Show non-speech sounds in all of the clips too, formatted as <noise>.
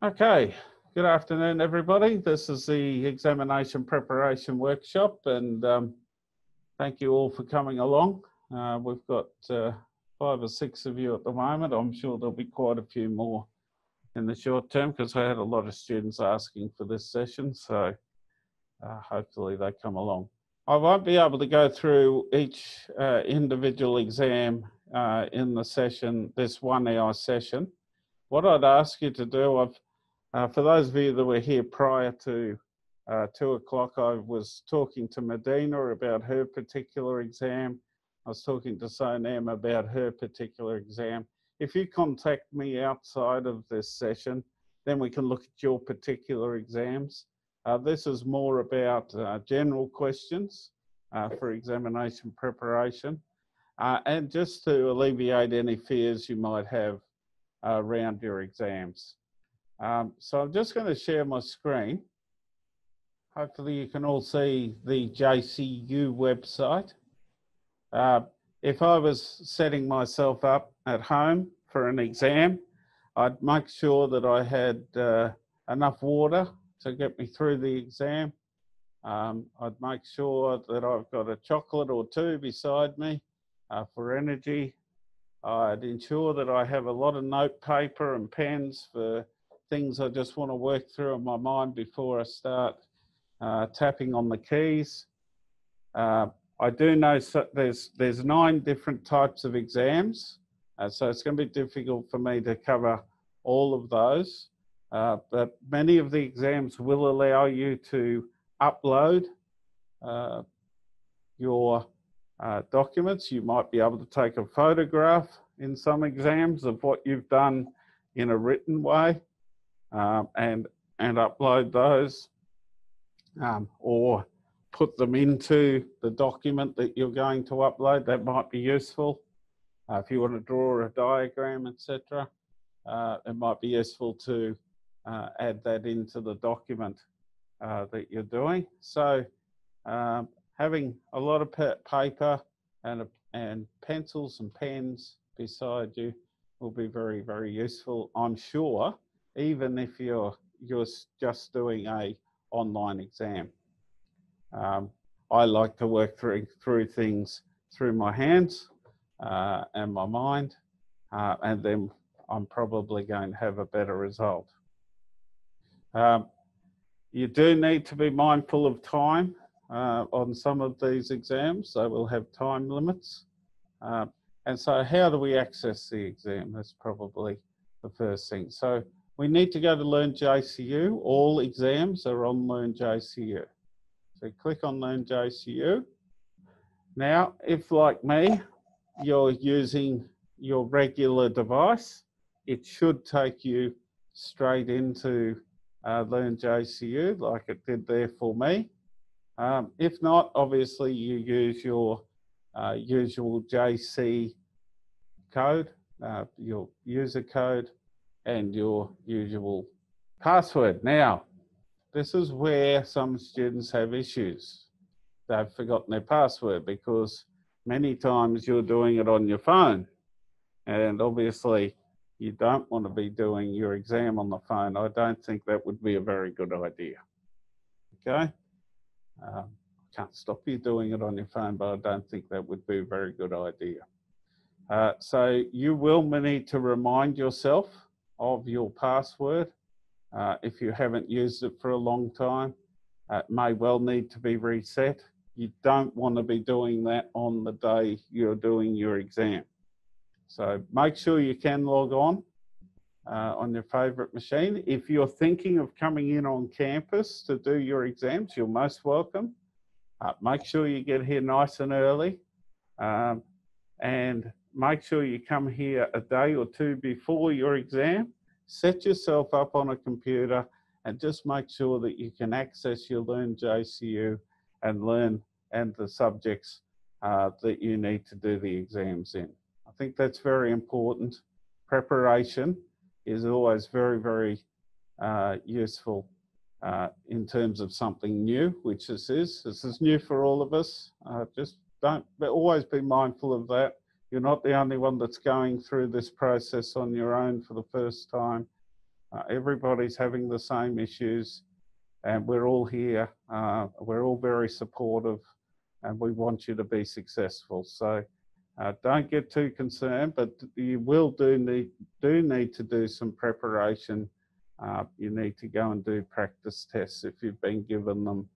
Okay, good afternoon, everybody. This is the examination preparation workshop, and um, thank you all for coming along. Uh, we've got uh, five or six of you at the moment. I'm sure there'll be quite a few more in the short term because I had a lot of students asking for this session, so uh, hopefully they come along. I won't be able to go through each uh, individual exam uh, in the session, this one hour session. What I'd ask you to do, I've uh, for those of you that were here prior to uh, two o'clock, I was talking to Medina about her particular exam. I was talking to Sonam about her particular exam. If you contact me outside of this session, then we can look at your particular exams. Uh, this is more about uh, general questions uh, for examination preparation uh, and just to alleviate any fears you might have around your exams. Um, so I'm just going to share my screen. Hopefully you can all see the JCU website. Uh, if I was setting myself up at home for an exam, I'd make sure that I had uh, enough water to get me through the exam. Um, I'd make sure that I've got a chocolate or two beside me uh, for energy. I'd ensure that I have a lot of note paper and pens for things I just want to work through in my mind before I start uh, tapping on the keys. Uh, I do know so there's there's nine different types of exams, uh, so it's going to be difficult for me to cover all of those. Uh, but many of the exams will allow you to upload uh, your uh, documents. You might be able to take a photograph in some exams of what you've done in a written way um, and and upload those um, or put them into the document that you're going to upload. That might be useful. Uh, if you want to draw a diagram etc uh, it might be useful to uh, add that into the document uh, that you're doing. So um, having a lot of paper and, and pencils and pens beside you will be very very useful I'm sure even if you're you're just doing a online exam. Um, I like to work through through things through my hands uh, and my mind, uh, and then I'm probably going to have a better result. Um, you do need to be mindful of time uh, on some of these exams. They will have time limits. Uh, and so how do we access the exam? That's probably the first thing. So we need to go to Learn JCU. All exams are on Learn JCU. So click on Learn JCU. Now, if like me, you're using your regular device, it should take you straight into uh, Learn JCU like it did there for me. Um, if not, obviously you use your uh, usual JC code, uh, your user code, and your usual password. Now, this is where some students have issues. They've forgotten their password because many times you're doing it on your phone. And obviously, you don't want to be doing your exam on the phone. I don't think that would be a very good idea. Okay? Um, can't stop you doing it on your phone, but I don't think that would be a very good idea. Uh, so you will need to remind yourself of your password. Uh, if you haven't used it for a long time, uh, it may well need to be reset. You don't want to be doing that on the day you're doing your exam. So make sure you can log on uh, on your favorite machine. If you're thinking of coming in on campus to do your exams, you're most welcome. Uh, make sure you get here nice and early. Um, and make sure you come here a day or two before your exam. Set yourself up on a computer and just make sure that you can access your Learn JCU and learn and the subjects uh, that you need to do the exams in. I think that's very important. Preparation is always very, very uh, useful uh, in terms of something new, which this is. This is new for all of us. Uh, just don't, but always be mindful of that. You're not the only one that's going through this process on your own for the first time. Uh, everybody's having the same issues, and we're all here. Uh, we're all very supportive, and we want you to be successful. So uh, don't get too concerned, but you will do need do need to do some preparation. Uh, you need to go and do practice tests if you've been given them.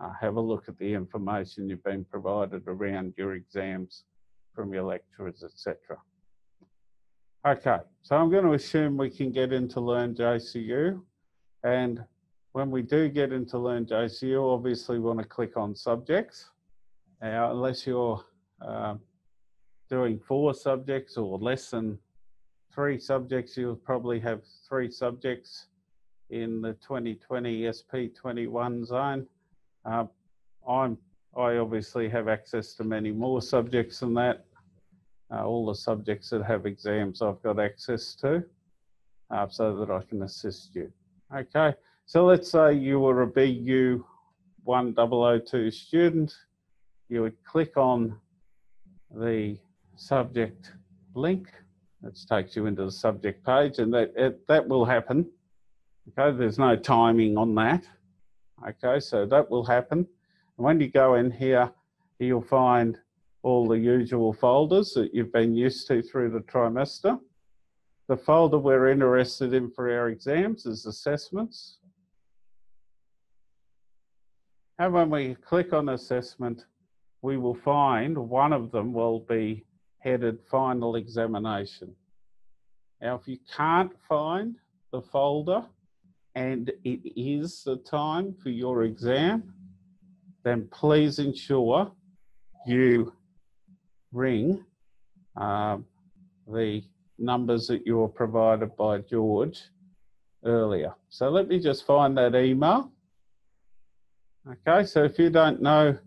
Uh, have a look at the information you've been provided around your exams from your lecturers, etc. Okay, so I'm going to assume we can get into Learn JCU. And when we do get into Learn JCU, obviously want to click on subjects. Now, unless you're uh, doing four subjects or less than three subjects, you'll probably have three subjects in the 2020 SP21 zone. Uh, I'm, I obviously have access to many more subjects than that uh, all the subjects that have exams I've got access to uh, so that I can assist you. Okay, so let's say you were a BU 1002 student. You would click on the subject link, which takes you into the subject page, and that, it, that will happen. Okay, there's no timing on that. Okay, so that will happen. And when you go in here, you'll find all the usual folders that you've been used to through the trimester. The folder we're interested in for our exams is assessments. And when we click on assessment, we will find one of them will be headed final examination. Now, if you can't find the folder and it is the time for your exam, then please ensure you ring um, the numbers that you were provided by George earlier. So let me just find that email. Okay, so if you don't know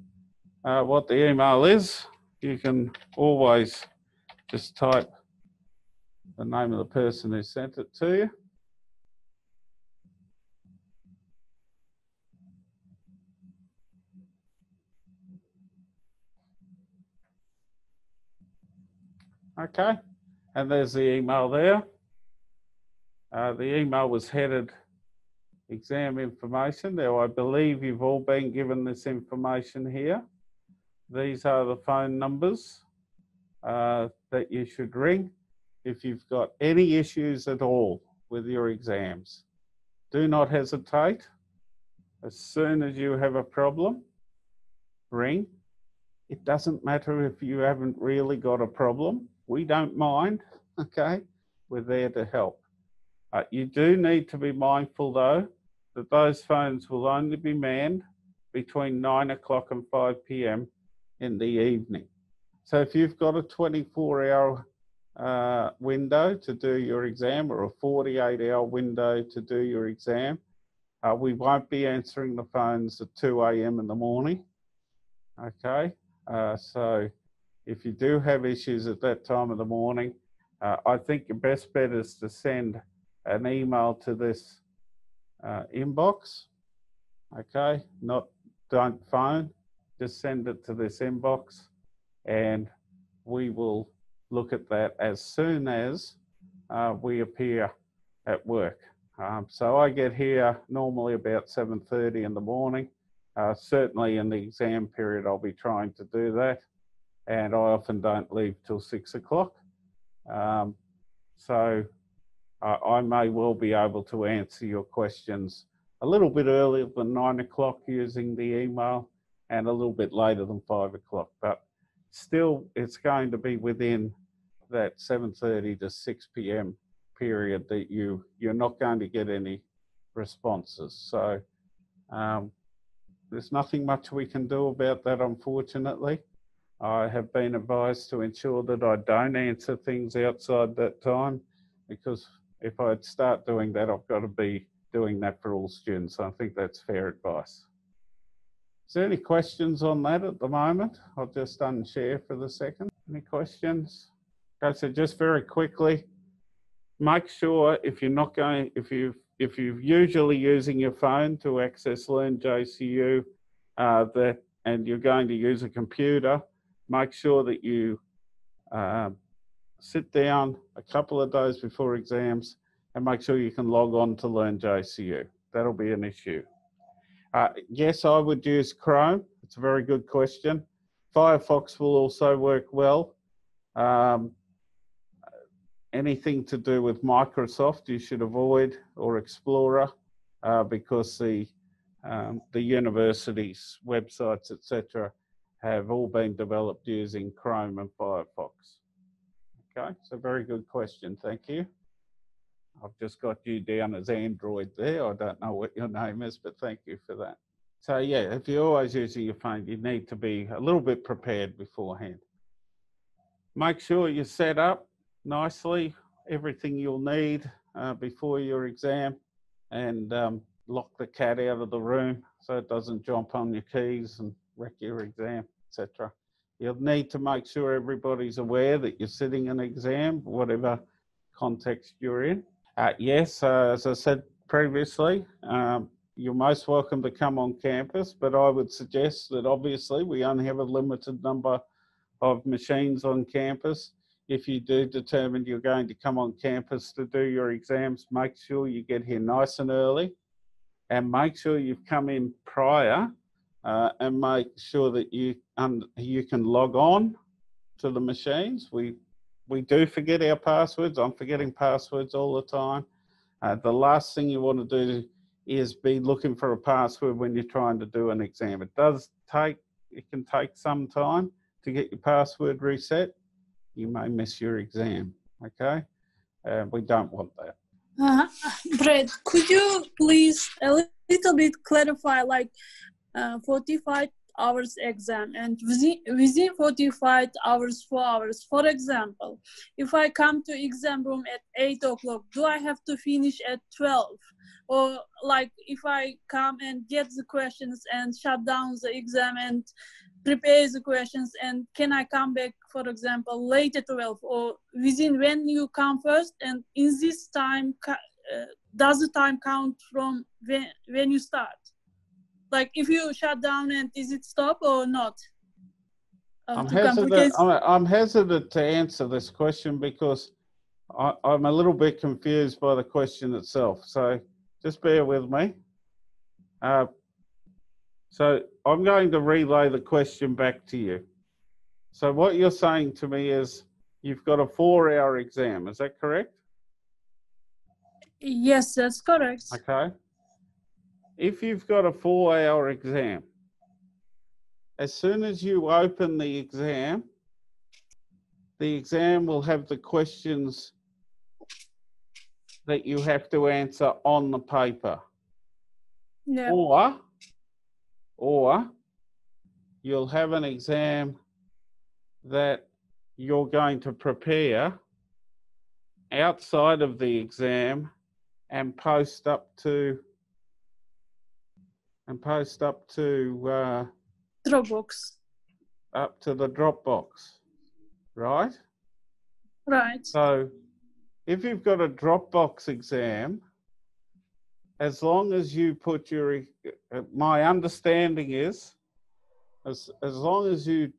uh, what the email is, you can always just type the name of the person who sent it to you. Okay, and there's the email there. Uh, the email was headed exam information. Now, I believe you've all been given this information here. These are the phone numbers uh, that you should ring if you've got any issues at all with your exams. Do not hesitate. As soon as you have a problem, ring. It doesn't matter if you haven't really got a problem we don't mind, okay? We're there to help. Uh, you do need to be mindful though that those phones will only be manned between 9 o'clock and 5 p.m. in the evening. So if you've got a 24 hour uh, window to do your exam or a 48 hour window to do your exam, uh, we won't be answering the phones at 2 a.m. in the morning. Okay, uh, so if you do have issues at that time of the morning, uh, I think your best bet is to send an email to this uh, inbox. Okay, not don't phone, just send it to this inbox and we will look at that as soon as uh, we appear at work. Um, so I get here normally about 7.30 in the morning. Uh, certainly in the exam period, I'll be trying to do that and I often don't leave till six o'clock. Um, so uh, I may well be able to answer your questions a little bit earlier than nine o'clock using the email and a little bit later than five o'clock, but still it's going to be within that 7.30 to 6 p.m. period that you, you're not going to get any responses. So um, there's nothing much we can do about that, unfortunately. I have been advised to ensure that I don't answer things outside that time because if I start doing that, I've got to be doing that for all students. I think that's fair advice. Is there any questions on that at the moment? I'll just unshare for the second. Any questions? Okay, so just very quickly, make sure if you're not going, if you if you're usually using your phone to access Learn JCU, uh, that and you're going to use a computer, make sure that you uh, sit down a couple of days before exams and make sure you can log on to Learn JCU. That'll be an issue. Uh, yes, I would use Chrome. It's a very good question. Firefox will also work well. Um, anything to do with Microsoft, you should avoid, or Explorer, uh, because the um, the universities' websites, etc., have all been developed using Chrome and Firefox. Okay, so very good question. Thank you. I've just got you down as Android there. I don't know what your name is, but thank you for that. So yeah, if you're always using your phone, you need to be a little bit prepared beforehand. Make sure you're set up nicely, everything you'll need uh, before your exam, and um, lock the cat out of the room so it doesn't jump on your keys and wreck your exam, etc. You'll need to make sure everybody's aware that you're sitting an exam, whatever context you're in. Uh, yes, uh, as I said previously, um, you're most welcome to come on campus, but I would suggest that obviously we only have a limited number of machines on campus. If you do determine you're going to come on campus to do your exams, make sure you get here nice and early and make sure you've come in prior uh, and make sure that you um, you can log on to the machines. We we do forget our passwords. I'm forgetting passwords all the time. Uh, the last thing you want to do is be looking for a password when you're trying to do an exam. It does take it can take some time to get your password reset. You may miss your exam. Okay, uh, we don't want that. Uh, Brad, could you please a little bit clarify like uh, 45 hours exam and within, within 45 hours, four hours. For example, if I come to exam room at 8 o'clock, do I have to finish at 12? Or like if I come and get the questions and shut down the exam and prepare the questions and can I come back, for example, late at 12 or within when you come first and in this time, uh, does the time count from when, when you start? Like if you shut down and is it stop or not? Uh, I'm hesitant, I'm, I'm, hesitant to answer this question because I, I'm a little bit confused by the question itself. So just bear with me. Uh, so I'm going to relay the question back to you. So what you're saying to me is you've got a four hour exam, is that correct? Yes, that's correct. Okay. If you've got a four hour exam, as soon as you open the exam, the exam will have the questions that you have to answer on the paper. Yeah. Or or you'll have an exam that you're going to prepare outside of the exam and post up to and post up to uh, Dropbox. Up to the Dropbox, right? Right. So, if you've got a Dropbox exam, as long as you put your, uh, my understanding is, as, as long as you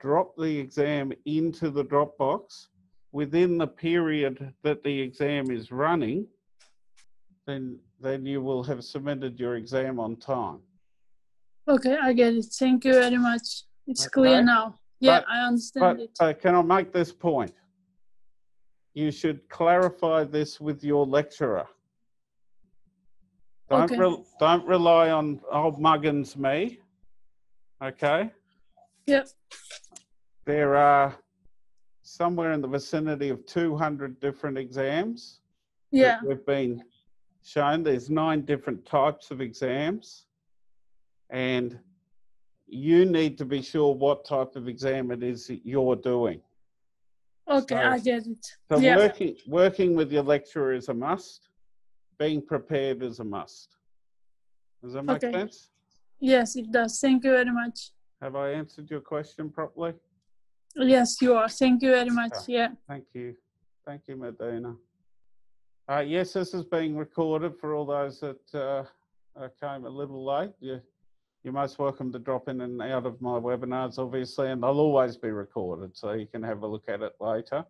drop the exam into the Dropbox within the period that the exam is running, then then you will have submitted your exam on time. Okay, I get it. Thank you very much. It's okay. clear now. Yeah, but, I understand but, it. Uh, can I make this point? You should clarify this with your lecturer. Don't, okay. re- don't rely on old Muggins me. Okay? Yep. There are somewhere in the vicinity of 200 different exams. Yeah. We've been shown there's nine different types of exams. And you need to be sure what type of exam it is that you're doing. Okay, so, I get it. So yeah. working working with your lecturer is a must being prepared is a must. Does that make okay. sense? Yes, it does. Thank you very much. Have I answered your question properly? Yes, you are. Thank you very much. Yeah. Thank you. Thank you, Medina. Uh, yes, this is being recorded for all those that uh, uh, came a little late. You, you're most welcome to drop in and out of my webinars, obviously, and they'll always be recorded, so you can have a look at it later.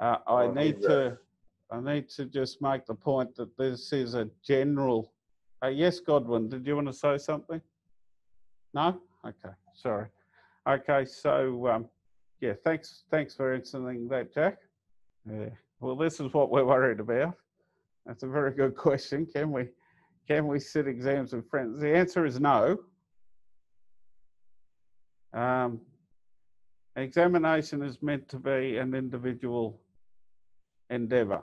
Uh, I need to I need to just make the point that this is a general. Uh, yes, Godwin, did you want to say something? No? Okay, sorry. Okay, so um, yeah, thanks, thanks for answering that, Jack. Yeah. Well, this is what we're worried about. That's a very good question. Can we, can we sit exams with friends? The answer is no. Um, examination is meant to be an individual endeavour.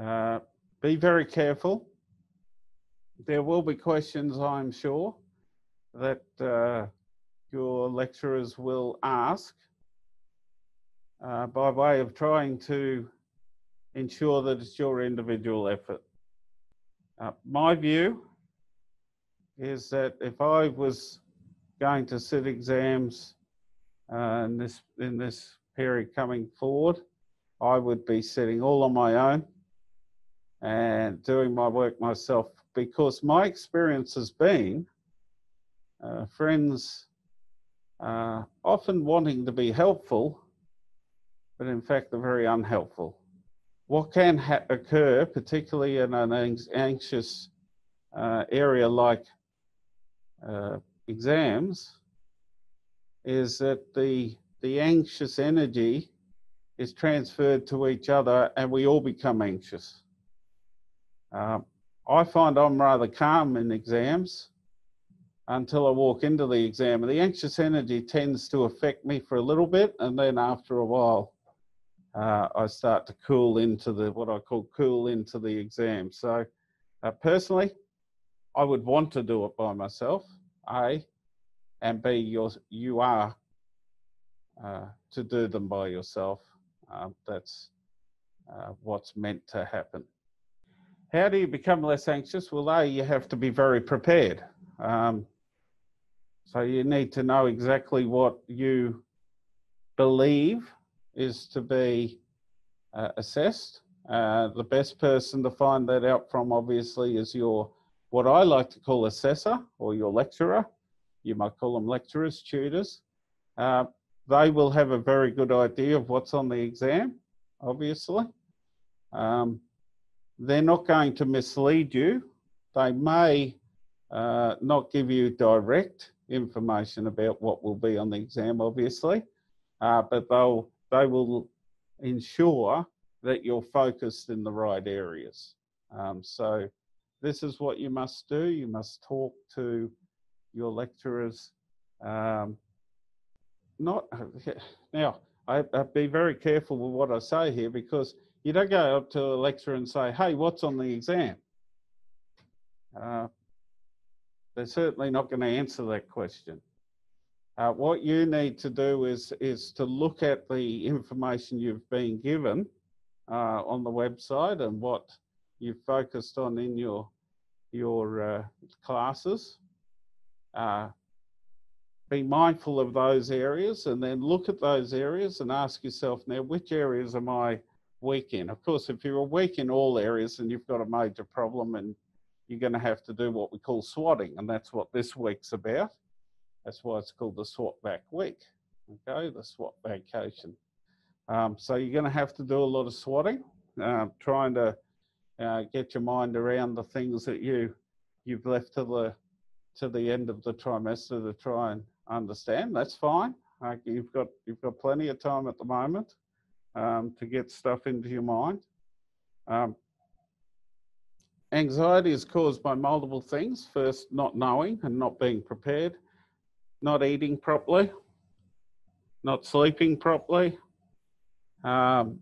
Uh, be very careful. There will be questions, I'm sure, that uh, your lecturers will ask uh, by way of trying to ensure that it's your individual effort. Uh, my view is that if I was going to sit exams uh, in this in this period coming forward, I would be sitting all on my own and doing my work myself because my experience has been uh, friends uh, often wanting to be helpful, but in fact they're very unhelpful. What can ha- occur, particularly in an anxious uh, area like uh, exams, is that the the anxious energy is transferred to each other, and we all become anxious. Uh, I find I'm rather calm in exams until I walk into the exam. The anxious energy tends to affect me for a little bit, and then after a while, uh, I start to cool into the what I call cool into the exam. So, uh, personally, I would want to do it by myself. A, and B, you're, you are uh, to do them by yourself. Um, that's uh, what's meant to happen. How do you become less anxious? Well, A, you have to be very prepared. Um, so you need to know exactly what you believe is to be uh, assessed. Uh, the best person to find that out from, obviously, is your what I like to call assessor or your lecturer. You might call them lecturers, tutors. Uh, they will have a very good idea of what's on the exam, obviously. Um, they're not going to mislead you. They may uh, not give you direct information about what will be on the exam, obviously, uh, but they'll they will ensure that you're focused in the right areas. Um, so this is what you must do. You must talk to your lecturers. Um, not <laughs> now. I, would be very careful with what I say here because you don't go up to a lecturer and say, "Hey, what's on the exam?" Uh, they're certainly not going to answer that question. Uh, what you need to do is, is to look at the information you've been given uh, on the website and what you've focused on in your, your uh, classes. Uh, be mindful of those areas and then look at those areas and ask yourself now, which areas am I weak in? Of course, if you're weak in all areas and you've got a major problem and you're going to have to do what we call swotting, and that's what this week's about. That's why it's called the SWOT vac week, okay, the SWOT vacation. Um, so you're going to have to do a lot of swotting, uh, trying to uh, get your mind around the things that you you've left to the to the end of the trimester to try and understand. That's fine. Uh, you've got you've got plenty of time at the moment um, to get stuff into your mind. Um, Anxiety is caused by multiple things. First, not knowing and not being prepared, not eating properly, not sleeping properly, um,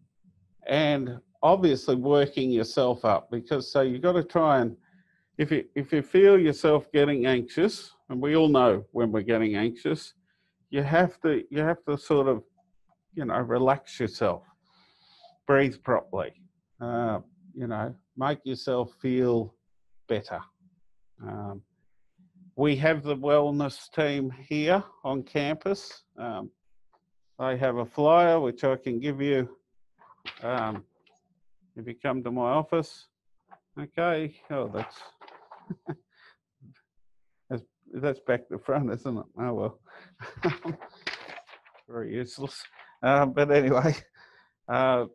and obviously working yourself up because so you've got to try and if you if you feel yourself getting anxious and we all know when we're getting anxious you have to you have to sort of you know relax yourself breathe properly uh, you know make yourself feel better. Um, we have the wellness team here on campus. Um, they have a flyer which I can give you um, if you come to my office. Okay, oh, that's, <laughs> that's, that's back to front, isn't it? Oh, well. <laughs> Very useless. Uh, but anyway, uh,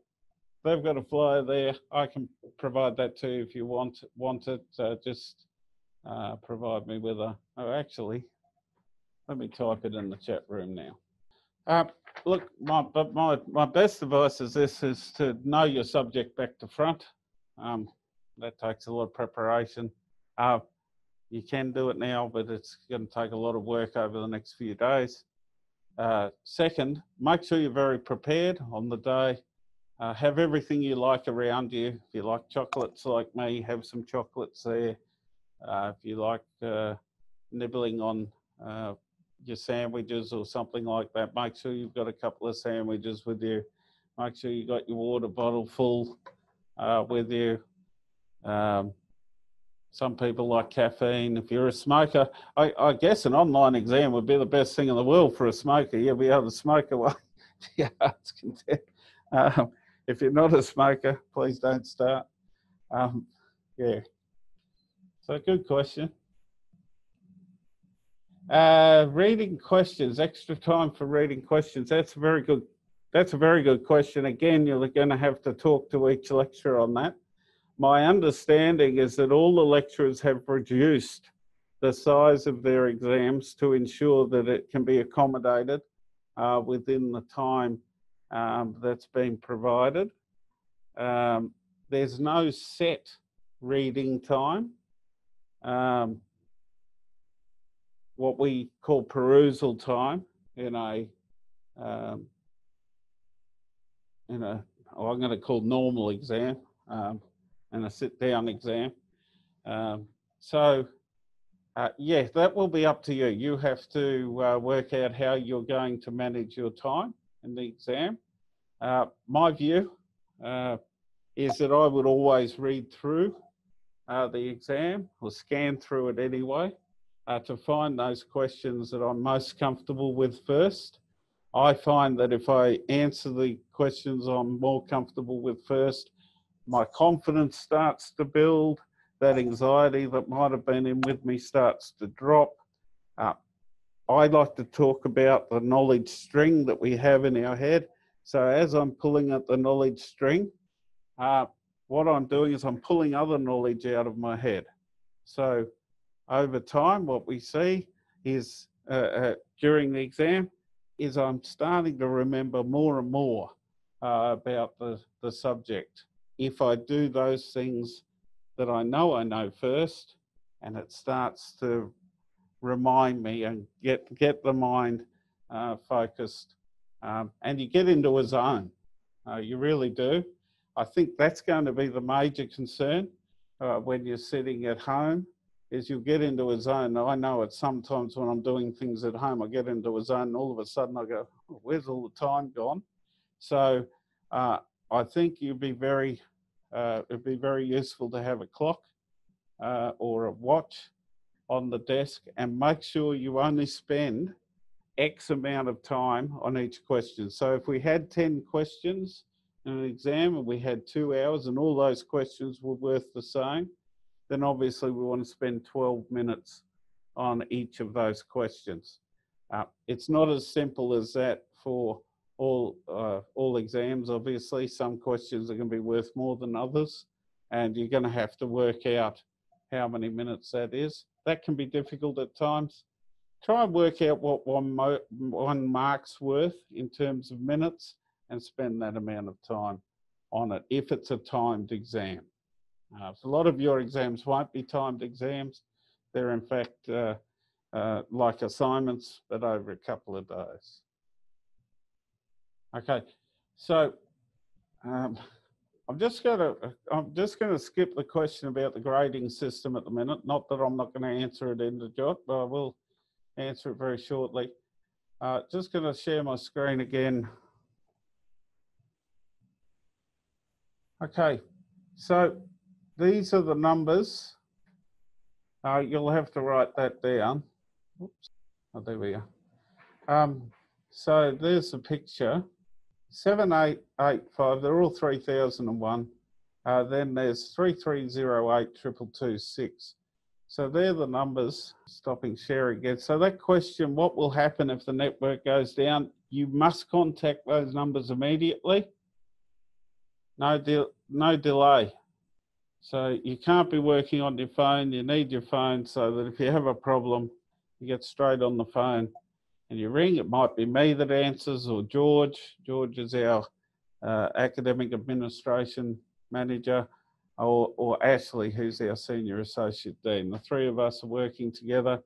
they've got a flyer there. I can provide that to you if you want want it. Uh, just uh, provide me with a. Oh, actually, let me type it in the chat room now. Uh, look, my but my my best advice is this: is to know your subject back to front. Um, that takes a lot of preparation. Uh, you can do it now, but it's going to take a lot of work over the next few days. Uh, second, make sure you're very prepared on the day. Uh, have everything you like around you. If you like chocolates like me, have some chocolates there. Uh, if you like uh, nibbling on uh, your sandwiches or something like that, make sure you've got a couple of sandwiches with you. Make sure you've got your water bottle full with you. Um, some people like caffeine. If you're a smoker, I, I, guess an online exam would be the best thing in the world for a smoker. You'll be able to smoke away <laughs> to content. Um, if you're not a smoker, please don't start. Um, yeah. So, good question. Uh, reading questions, extra time for reading questions. That's a very good. That's a very good question. Again, you're going to have to talk to each lecturer on that my understanding is that all the lecturers have reduced the size of their exams to ensure that it can be accommodated uh, within the time um, that's been provided. Um, there's no set reading time. Um, what we call perusal time in a um, in a oh, I'm going to call normal exam. Um, and a sit down exam. Um, so, uh, yeah, that will be up to you. You have to uh, work out how you're going to manage your time in the exam. Uh, my view uh, is that I would always read through uh, the exam or scan through it anyway uh, to find those questions that I'm most comfortable with first. I find that if I answer the questions I'm more comfortable with first, my confidence starts to build, that anxiety that might have been in with me starts to drop. Uh, I like to talk about the knowledge string that we have in our head. So as I'm pulling at the knowledge string, uh, what I'm doing is I'm pulling other knowledge out of my head. So over time, what we see is uh, uh, during the exam is I'm starting to remember more and more uh, about the, the subject if I do those things that I know I know first, and it starts to remind me and get get the mind uh, focused, um, and you get into a zone. Uh, you really do. I think that's going to be the major concern uh, when you're sitting at home. Is you get into a zone. I know it sometimes when I'm doing things at home, I get into a zone, and all of a sudden I go, oh, "Where's all the time gone?" So uh, I think you'd be very, uh, it'd be very useful to have a clock uh, or a watch on the desk and make sure you only spend X amount of time on each question. So if we had 10 questions an exam and we had two hours and all those questions were worth the same, then obviously we want to spend 12 minutes on each of those questions. Uh, it's not as simple as that for all uh, all exams. Obviously, some questions are going to be worth more than others, and you're going to have to work out how many minutes that is. That can be difficult at times. Try and work out what one one mark's worth in terms of minutes, and spend that amount of time on it if it's a timed exam. Uh, so a lot of your exams won't be timed exams. They're in fact uh, uh, like assignments, but over a couple of days. Okay, so um, I'm just going to I'm just going to skip the question about the grading system at the minute. Not that I'm not going to answer it in the job, but I will answer it very shortly. Uh, just going to share my screen again. Okay, so these are the numbers. Uh, you'll have to write that down. Oops. Oh, there we are. Um, so there's a picture. 7885, they're all 3001. Uh, then there's 3308 2226. So they're the numbers, stopping sharing again. So that question, what will happen if the network goes down? You must contact those numbers immediately. No, no delay. So you can't be working on your phone. You need your phone so that if you have a problem, you get straight on the phone and you ring. It might be me that answers or George. George is our uh, academic administration manager, or, or Ashley, who's our senior associate dean. The three of us are working together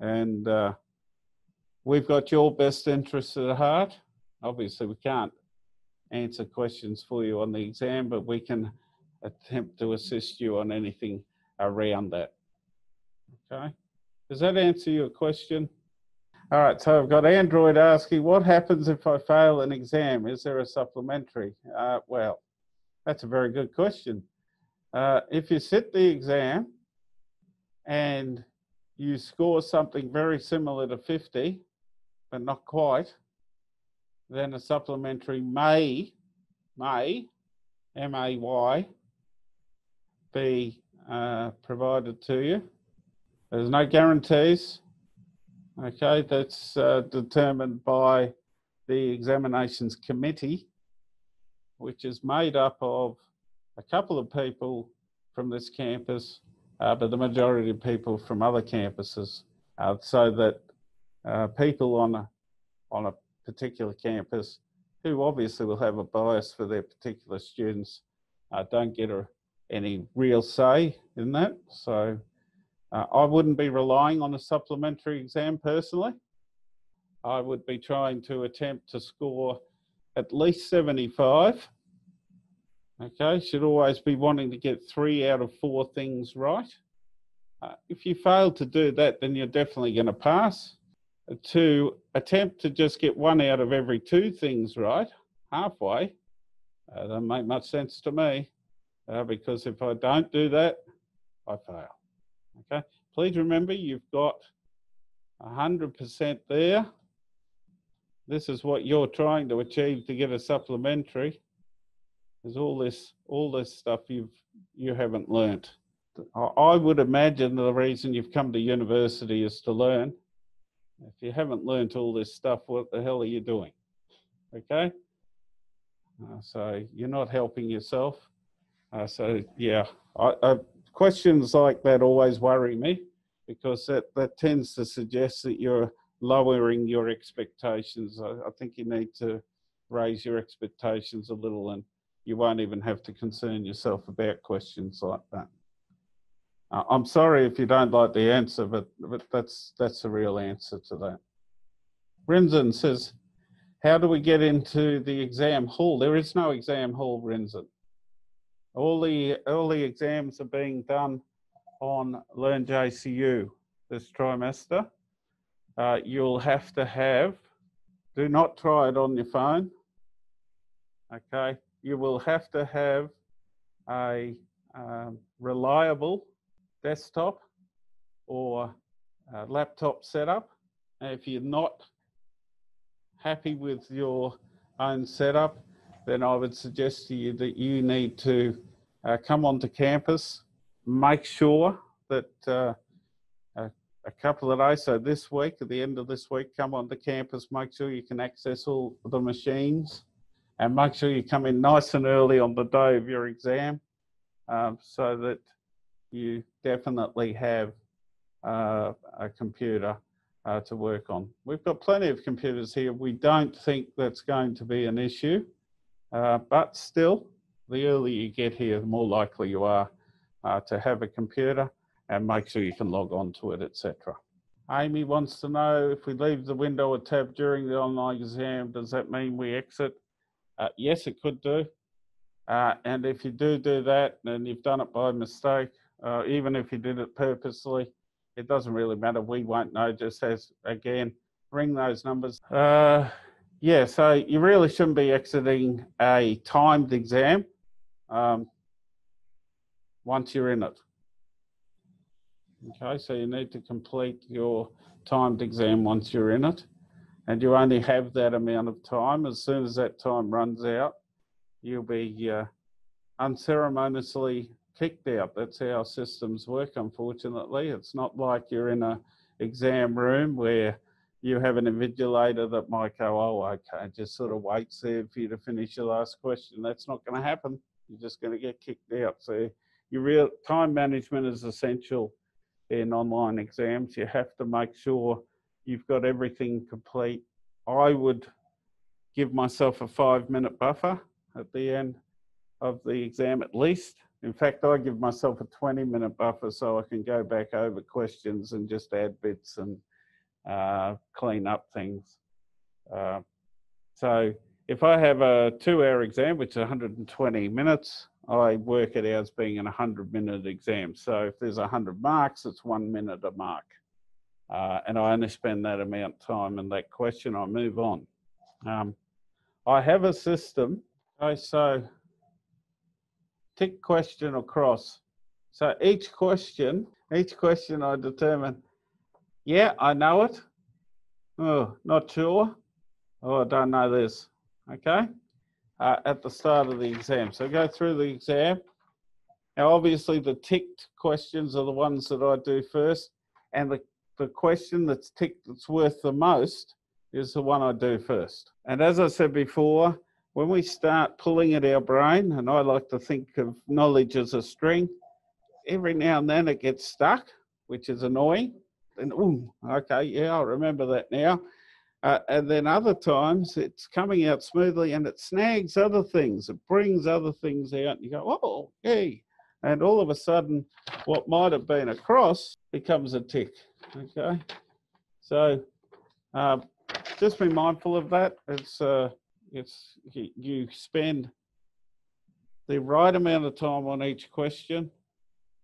and uh, we've got your best interests at heart. Obviously, we can't answer questions for you on the exam, but we can attempt to assist you on anything around that. Okay, does that answer your question? All right, so I've got Android asking, what happens if I fail an exam? Is there a supplementary? Uh, well, that's a very good question. Uh, if you sit the exam and you score something very similar to 50, but not quite, then a supplementary may, may, M-A-Y, be uh, provided to you. There's no guarantees. Okay, that's uh, determined by the examinations committee, which is made up of a couple of people from this campus, uh, but the majority of people from other campuses, uh, so that uh, people on a on a particular campus who obviously will have a bias for their particular students uh, don't get a, any real say in that. So uh, I wouldn't be relying on a supplementary exam personally. I would be trying to attempt to score at least 75. Okay, should always be wanting to get three out of four things right. Uh, if you fail to do that, then you're definitely going to pass. To attempt to just get one out of every two things right, halfway, uh, doesn't make much sense to me uh, because if I don't do that, I fail. Okay, please remember you've got 100% there. This is what you're trying to achieve to get a supplementary. There's all this, all this stuff you've you haven't learnt. I would imagine the reason you've come to university is to learn. If you haven't learnt all this stuff, what the hell are you doing? Okay? Uh, so you're not helping yourself. Uh, so yeah, I, I, questions like that always worry me because that, that tends to suggest that you're lowering your expectations. I, I think you need to raise your expectations a little and you won't even have to concern yourself about questions like that. Uh, I'm sorry if you don't like the answer, but, but that's, that's the real answer to that. Rinzen says, how do we get into the exam hall? There is no exam hall, Rinzen. All the, all the exams are being done on LearnJCU this trimester. Uh, you'll have to have, do not try it on your phone. Okay, you will have to have a um, reliable desktop or laptop setup. If you're not happy with your own setup, then I would suggest to you that you need to uh, come onto campus, make sure that uh, a, a, couple of days, so this week, at the end of this week, come onto campus, make sure you can access all the machines. And make sure you come in nice and early on the day of your exam um, so that you definitely have uh, a computer uh, to work on. We've got plenty of computers here. We don't think that's going to be an issue, uh, but still, the earlier you get here, the more likely you are uh, to have a computer and make sure you can log on to it, etc. Amy wants to know if we leave the window or tab during the online exam, does that mean we exit? Uh, yes, it could do. Uh, and if you do do that and you've done it by mistake, uh, even if you did it purposely, it doesn't really matter. We won't know. Just as again, ring those numbers. Uh, yeah, so you really shouldn't be exiting a timed exam um, once you're in it. Okay, so you need to complete your timed exam once you're in it, and you only have that amount of time. As soon as that time runs out, you'll be uh, unceremoniously kicked out. That's how systems work, unfortunately. It's not like you're in a exam room where you have an invigilator that might go, oh, okay, just sort of waits there for you to finish your last question. That's not going to happen. You're just going to get kicked out. So your real time management is essential in online exams. You have to make sure you've got everything complete. I would give myself a five minute buffer at the end of the exam at least. In fact, I give myself a 20 minute buffer so I can go back over questions and just add bits and uh, clean up things. Uh, so if I have a two hour exam, which is 120 minutes, I work it out as being an 100 minute exam. So if there's 100 marks, it's one minute a mark. Uh, and I only spend that amount of time in that question, I move on. Um, I have a system. Okay, so tick question across. So each question, each question I determine, yeah, I know it. Oh, not sure. Oh, I don't know this. Okay. Uh, at the start of the exam. So go through the exam. Now, obviously, the ticked questions are the ones that I do first, and the, the question that's ticked that's worth the most is the one I do first. And as I said before, when we start pulling at our brain, and I like to think of knowledge as a string, every now and then it gets stuck, which is annoying. And, oh, okay, yeah, I remember that now. Uh, and then other times it's coming out smoothly and it snags other things, it brings other things out, and you go, oh, hey. And all of a sudden, what might have been a cross becomes a tick. Okay. So uh, just be mindful of that. It's, uh, it's you spend the right amount of time on each question.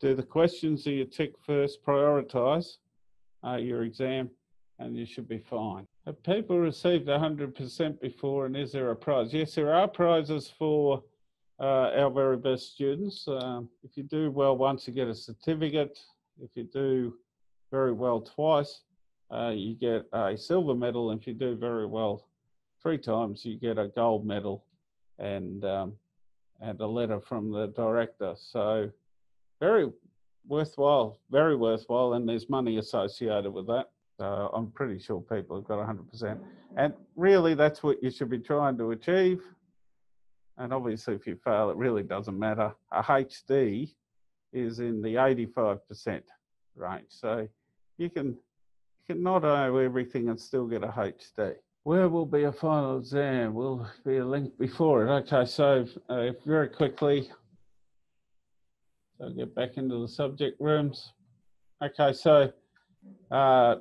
Do the questions that you tick first, prioritize uh, your exam, and you should be fine. Have people received 100% before, and is there a prize? Yes, there are prizes for uh, our very best students. Um, if you do well once, you get a certificate. If you do very well twice, uh, you get a silver medal. If you do very well three times, you get a gold medal and um, and a letter from the director. So very worthwhile, very worthwhile, and there's money associated with that. I'm pretty sure people have got 100%. And really, that's what you should be trying to achieve. And obviously, if you fail, it really doesn't matter. A HD is in the 85% range. So you can, you can not owe everything and still get a HD. Where will be a final exam? Will be a link before it. Okay, so uh, very quickly, I'll get back into the subject rooms. Okay, so uh,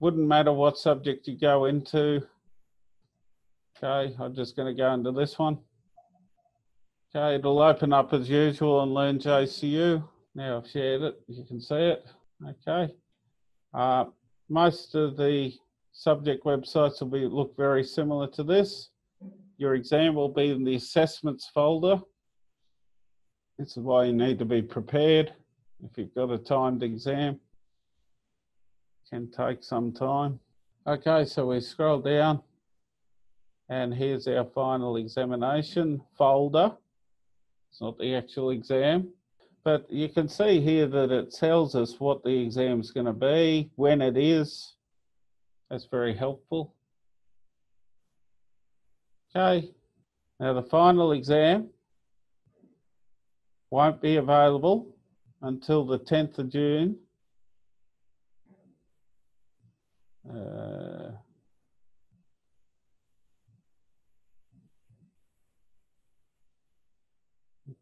wouldn't matter what subject you go into. Okay, I'm just going to go into this one. Okay, it'll open up as usual and LearnJCU. Now I've shared it, you can see it. Okay. Uh, most of the subject websites will be look very similar to this. Your exam will be in the assessments folder. This is why you need to be prepared. If you've got a timed exam, can take some time. Okay, so we scroll down and here's our final examination folder. It's not the actual exam, but you can see here that it tells us what the exam is going to be, when it is. That's very helpful. Okay, now the final exam won't be available until the 10th of June uh,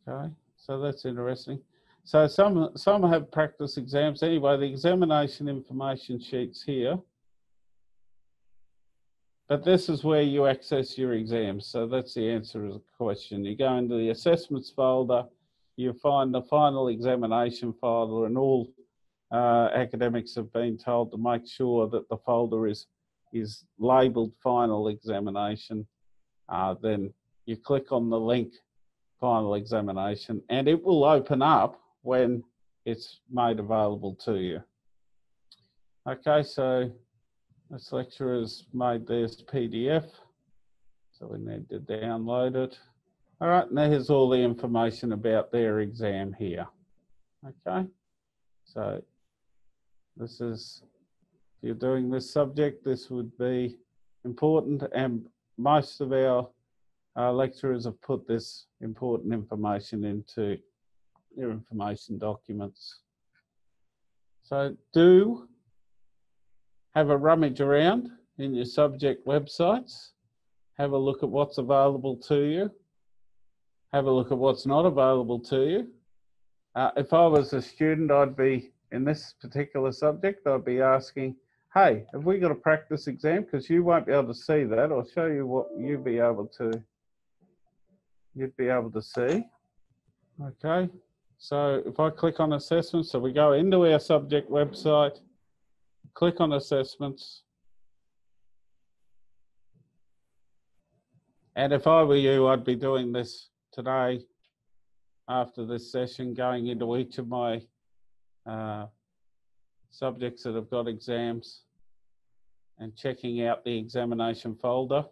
okay, so that's interesting. So some some have practice exams. Anyway, the examination information sheets here. But this is where you access your exams. So that's the answer to the question. You go into the assessments folder, you find the final examination folder and all uh, academics have been told to make sure that the folder is is labelled final examination. Uh, then you click on the link final examination and it will open up when it's made available to you. Okay, so this lecture has made this PDF, so we need to download it. All right, and here's all the information about their exam here. Okay, so this is if you're doing this subject, this would be important and most of our uh, lecturers have put this important information into their information documents. So do have a rummage around in your subject websites. Have a look at what's available to you. Have a look at what's not available to you. Uh, if I was a student, I'd be in this particular subject, I'd be asking, hey, have we got a practice exam? Because you won't be able to see that. I'll show you what you'd be able to you'd be able to see. Okay, so if I click on assessments, so we go into our subject website, click on assessments. And if I were you, I'd be doing this today after this session, going into each of my uh, subjects that have got exams and checking out the examination folder.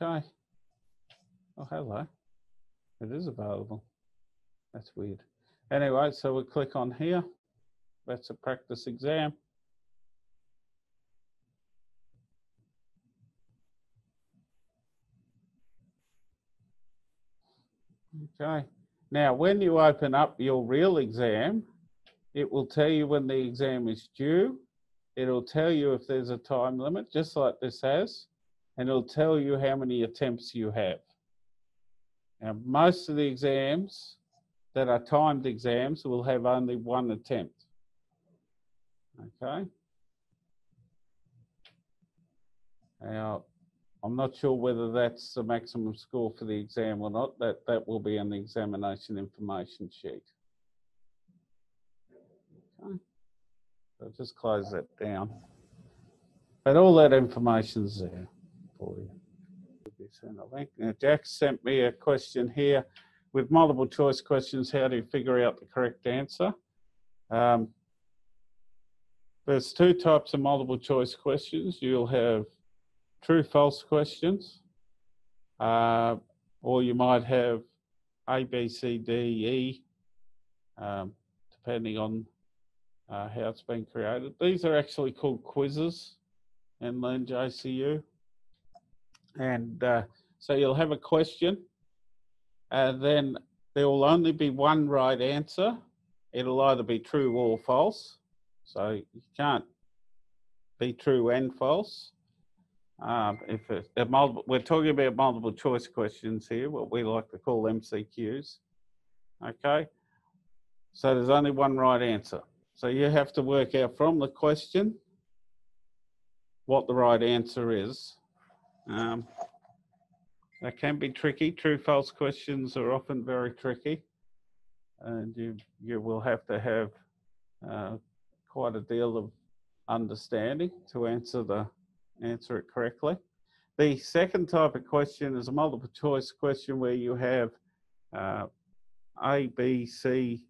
Okay. Oh, hello. It is available. That's weird. Anyway, so we click on here. That's a practice exam. Okay. Now, when you open up your real exam, it will tell you when the exam is due. It'll tell you if there's a time limit, just like this has, and it'll tell you how many attempts you have. Now, most of the exams that are timed exams will have only one attempt. Okay. Now, I'm not sure whether that's the maximum score for the exam or not. That, that will be on the examination information sheet. Okay. So just close that down. But all that information's there for you. Now, Jack sent me a question here with multiple choice questions. How do you figure out the correct answer? Um, there's two types of multiple choice questions. You'll have true false questions, uh, or you might have A, B, C, D, E, um, depending on uh, how it's been created. These are actually called quizzes in LearnJCU. And uh, so you'll have a question, and then there will only be one right answer. It'll either be true or false. So you can't be true and false. Um, if multiple, we're talking about multiple choice questions here, what we like to call MCQs. Okay, so there's only one right answer. So you have to work out from the question what the right answer is. Um, that can be tricky. True false questions are often very tricky, and you you will have to have uh, quite a deal of understanding to answer the answer it correctly. The second type of question is a multiple choice question where you have uh, A, B, C,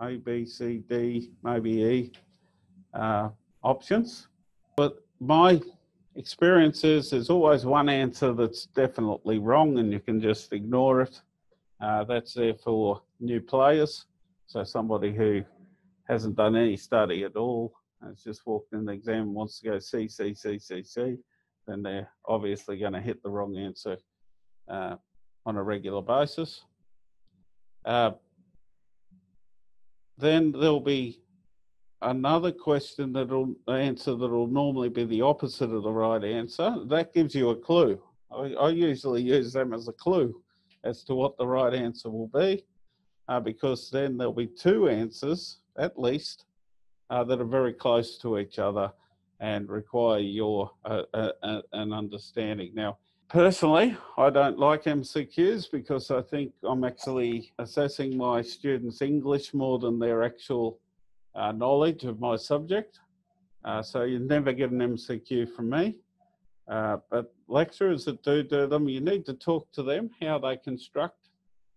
A, B, C, D, maybe E uh, options. But my experience is there's always one answer that's definitely wrong and you can just ignore it. Uh, that's there for new players. So somebody who hasn't done any study at all has just walked in the exam wants to go C, C, C, C, C, then they're obviously going to hit the wrong answer uh, on a regular basis. Uh, then there'll be another question that'll answer that'll normally be the opposite of the right answer. That gives you a clue. I, I usually use them as a clue as to what the right answer will be, uh, because then there'll be two answers at least uh, that are very close to each other and require your uh, uh, uh an understanding. Now, personally, I don't like MCQs because I think I'm actually assessing my students' English more than their actual uh, knowledge of my subject. Uh, so you never get an MCQ from me. Uh, but lecturers that do do them, you need to talk to them how they construct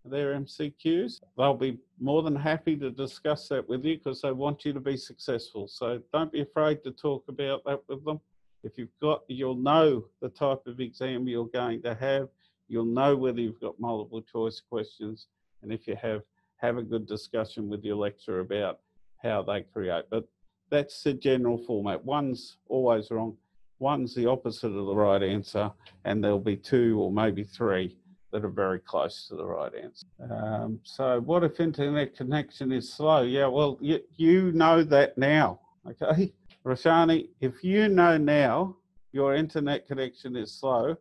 their MCQs. They'll be more than happy to discuss that with you because they want you to be successful. So don't be afraid to talk about that with them. If you've got, you'll know the type of exam you're going to have. You'll know whether you've got multiple choice questions. And if you have have a good discussion with your lecturer about how they create. But that's the general format. One's always wrong, one's the opposite of the right answer, and there'll be two or maybe three that are very close to the right answer. Um, so, what if internet connection is slow? Yeah, well, you, you know that now, okay? <laughs> Rashani, if you know now your internet connection is slow,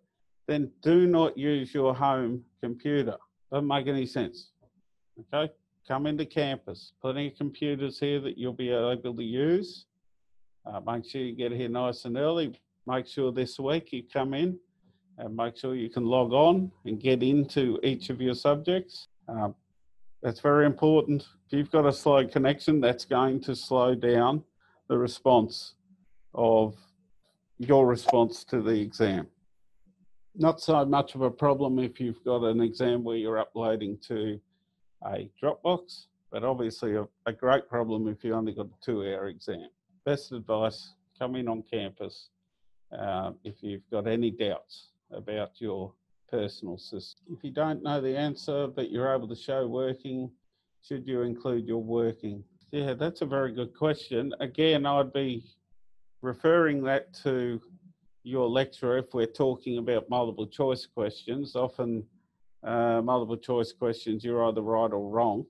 then do not use your home computer. Doesn't make any sense. Okay? Come into campus. Plenty of computers here that you'll be able to use. Uh, make sure you get here nice and early. Make sure this week you come in and make sure you can log on and get into each of your subjects. Um, that's very important. If you've got a slow connection, that's going to slow down the response of your response to the exam. Not so much of a problem if you've got an exam where you're uploading to a Dropbox, but obviously a, a great problem if you only got a two hour exam. Best advice, come in on campus uh, if you've got any doubts about your personal system. If you don't know the answer, but you're able to show working, should you include your working? Yeah, that's a very good question. Again, I'd be referring that to your lecturer if we're talking about multiple choice questions. Often, uh, multiple choice questions, you're either right or wrong.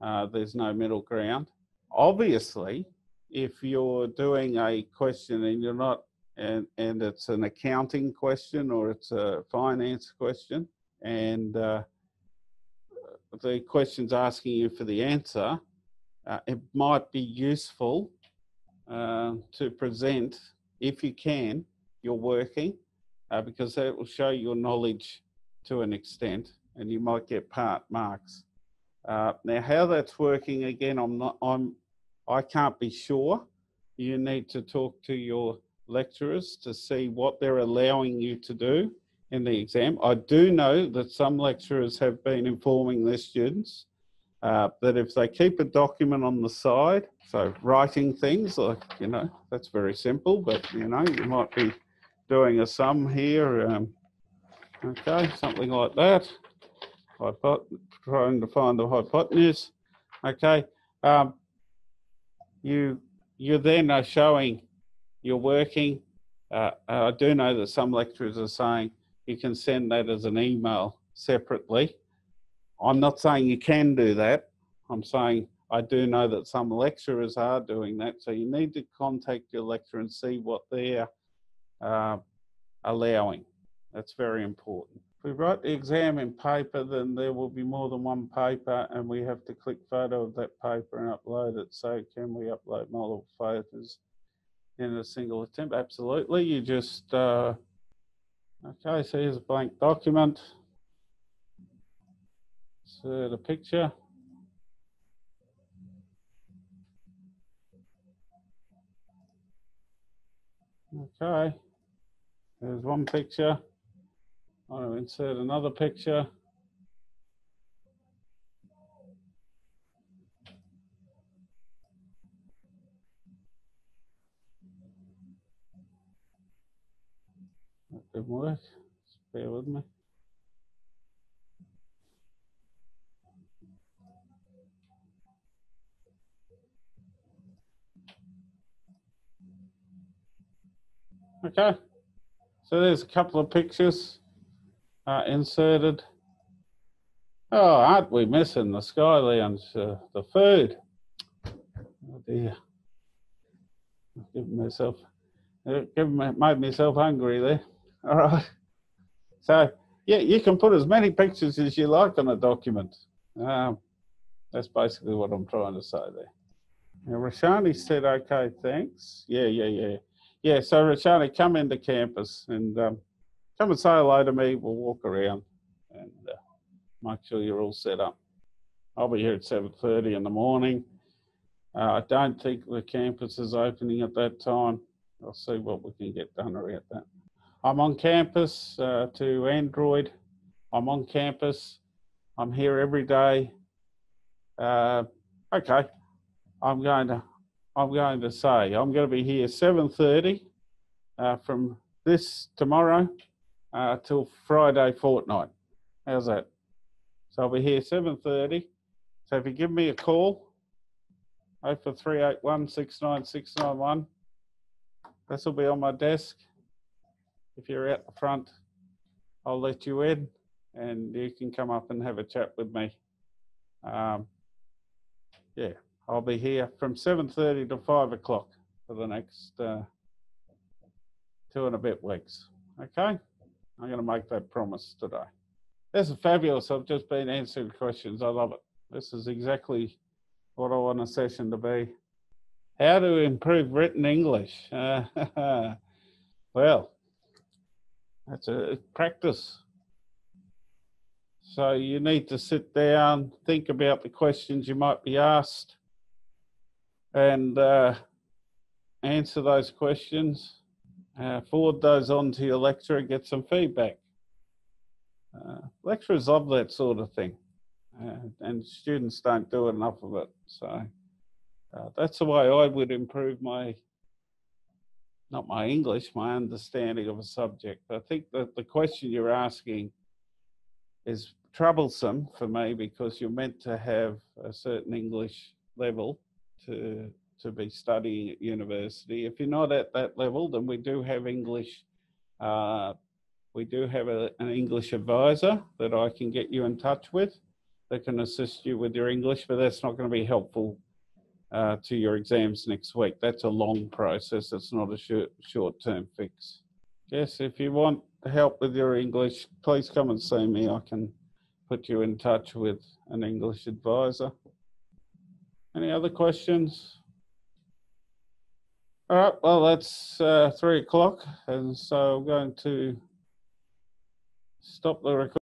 Uh, there's no middle ground. Obviously, if you're doing a question and you're not and and it's an accounting question or it's a finance question and uh, the question's asking you for the answer uh, it might be useful uh, to present if you can you're working uh, because that will show your knowledge to an extent and you might get part marks uh, now how that's working again i'm not i'm i can't be sure you need to talk to your lecturers to see what they're allowing you to do in the exam. I do know that some lecturers have been informing their students uh, that if they keep a document on the side, so writing things like, you know, that's very simple, but you know, you might be doing a sum here, um, okay, something like that. Hypot- trying to find the hypotenuse, okay. Um, you you then are showing you're working. Uh, I do know that some lecturers are saying you can send that as an email separately. I'm not saying you can do that. I'm saying I do know that some lecturers are doing that. So you need to contact your lecturer and see what they're uh, allowing. That's very important. If we write the exam in paper, then there will be more than one paper and we have to click photo of that paper and upload it. So can we upload multiple photos? in a single attempt? Absolutely. You just, uh, okay, so here's a blank document. So the picture. Okay, there's one picture. I want to insert another picture. Good work. Just bear with me. Okay, so there's a couple of pictures uh, inserted. Oh, aren't we missing the Sky Lounge, uh, the food? Oh dear. I've given myself, uh, given made myself hungry there. All right. So, yeah, you can put as many pictures as you like on a document. Um, that's basically what I'm trying to say there. Now, Rashani said, okay, thanks. Yeah, yeah, yeah. Yeah, so Rashani, come into campus and um, come and say hello to me. We'll walk around and uh, make sure you're all set up. I'll be here at 7.30 in the morning. Uh, I don't think the campus is opening at that time. I'll see what we can get done around that. I'm on campus uh, to Android. I'm on campus. I'm here every day. Uh, okay, I'm going to I'm going to say I'm going to be here 7:30 uh, from this tomorrow uh, till Friday fortnight. How's that? So I'll be here 7:30 So if you give me a call, 0381 69691, this will be on my desk. If you're out the front, I'll let you in and you can come up and have a chat with me. Um, yeah, I'll be here from 7.30 to 5 o'clock for the next uh, two and a bit weeks. Okay? I'm going to make that promise today. This is fabulous. I've just been answering questions. I love it. This is exactly what I want a session to be. How to improve written English? Uh, <laughs> well, that's a practice. So you need to sit down, think about the questions you might be asked, and uh, answer those questions. Uh, forward those on to your lecturer, and get some feedback. Uh, lecturers love that sort of thing, uh, and students don't do enough of it. So uh, that's the way I would improve my, not my English, my understanding of a subject. I think that the question you're asking is troublesome for me because you're meant to have a certain English level to to be studying at university. If you're not at that level, then we do have English. Uh, we do have a, an English advisor that I can get you in touch with that can assist you with your English, but that's not going to be helpful uh, to your exams next week. That's a long process. It's not a short short term fix. Yes, if you want help with your English, please come and see me. I can put you in touch with an English advisor. Any other questions? All right, well, that's uh, three o'clock, and so I'm going to stop the recording.